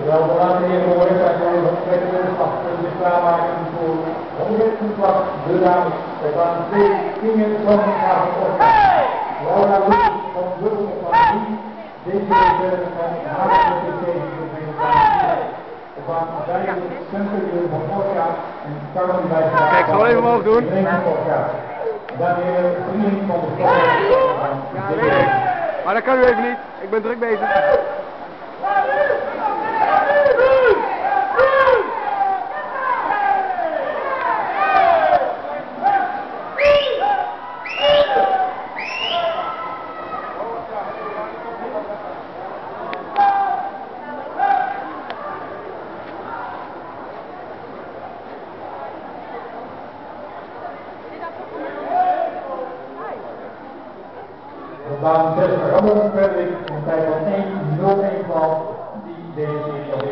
Terwijl de laatste zijn voor de tweede slag zich klaarmaken voor 100 slag de dames. Er gaan twee Kingen van Haven Laura Lucas van Dubbel van 3. Deze van TC van Daniel Centurion van bij Kijk, ik zal even omhoog doen. Weer vrienden van de stad. Maar dat kan u even niet. Ik ben druk bezig. De baan 6 Ramon Verlik in tijd van 1.01 die deze